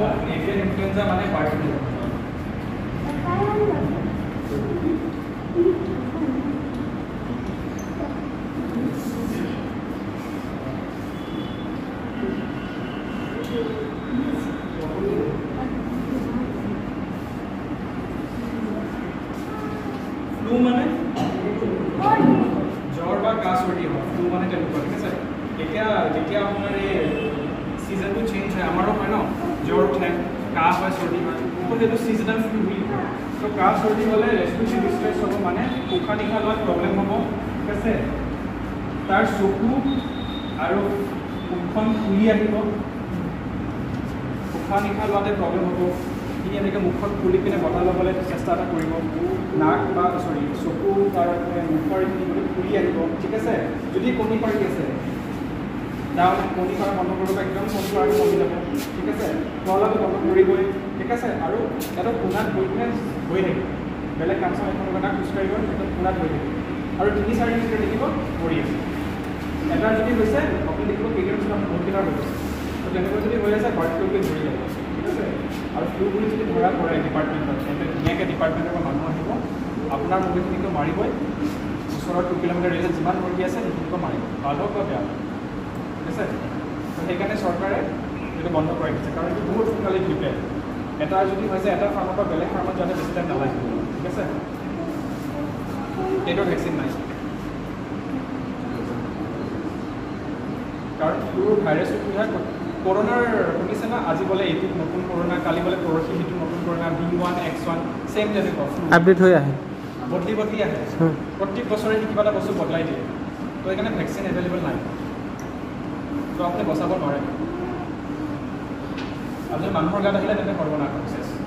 Avian influenza মানে bird flu flu মানে জ্বৰ বা কাহ চৰ্দি হয় ফ্লু মানে তেনেকুৱা ঠিক আছে এতিয়া যেতিয়া আপোনাৰ এই ছিজনটো চেঞ্জ হয় আমাৰো হয় ন জ্বৰ কাহ হয় চৰ্দি হয় সেইটো ছিজনেল ফ্লু বুলি কয় তো কাহ চৰ্দি হ'লে ৰেচপিৰেটৰী ডিষ্ট্ৰেছ হ'ব মানে উশাহ নিশাহ লোৱাত প্ৰব্লেম হ'ব ঠিক আছে তাৰ চকু আৰু মুখখন ফুলি আহিব উশাহ নিশাহ লোৱাতে প্ৰব্লেম হ'ব সি এনেকৈ মুখখন খুলি পিনে বতাহ ল'বলৈ চেষ্টা এটা কৰিব নাক বা চৰি চকু তাৰ মুখৰ এইখিনি গোটেই ফুলি আহিব ঠিক আছে যদি কণী পাৰি আছে তাৰমানে কণী পাৰা বন্ধ কৰিব একদম কণী পাৰাটো কমি যাব ঠিক আছে খোৱা লোৱাটো বন্ধ কৰিবই ঠিক আছে আৰু এটা কোণাত গৈ পিনে হৈ থাকিব। বেলেগ কাম চাম এখন এটা খোজকাঢ়িব একদম কোণাত হৈ থাকিব। আৰু তিনি চাৰি মিনিট দেখিব পৰি আছে। এবাৰ যদি হৈছে আপুনি দেখিব আপোনাৰ বহুতকেইটাৰ হৈ গৈছে তো তেনেকৈ যদি হৈ আছে বাৰ্ড ফ্লুকে ধৰি যাব। ঠিক আছে? আৰু ফ্লু বুলি যদি ধৰা পৰে ডিপাৰ্টমেণ্টত তেন্তে ধুনীয়াকৈ ডিপাৰ্টমেণ্টৰ পৰা মানুহ আহিব। আপোনাৰ মুৰ্গীখিনিকো মাৰিবই। ওচৰৰ টু কিলোমিটাৰ ৰেঞ্জত যিমান মুৰ্গী আছে সেইখিনিকো মাৰিব। ভাল হওক বা বেয়া। হওক ঠিক আছে? তো সেইকাৰণে চৰকাৰে এইটো বন্ধ কৰাই দিছে। কাৰণ এইটো বহুত সোনকালে বিয়পে এটা যদি হৈছে এটা ফাৰ্মৰ পৰা বেলেগ ফাৰ্মত যাওঁতে বেছি টাইম নালাগে। ঠিক আছে? এইটো ভেকচিন নাই। কাৰণ ভাইৰাছটো কি হয় কৰোণাৰ শুনিছে না? আজি বোলে এইটো নতুন কৰোণা কালি বোলে পৰহি সেইটো নতুন corona B one X one same তেনেকুৱা ফ্লু আপডেট হৈ আহে। বদলি বদলি আহে। প্ৰত্যেক বছৰে সি কিবা এটা বস্তু বদলাই দিয়ে। তো সেইকাৰণে ভেকচিন এভেইলেবল নাই। তো আপুনি বচাব নোৱাৰে। আপুনি মানুহৰ গাত আহিলে তেন্তে সৰ্বনাশ চেছ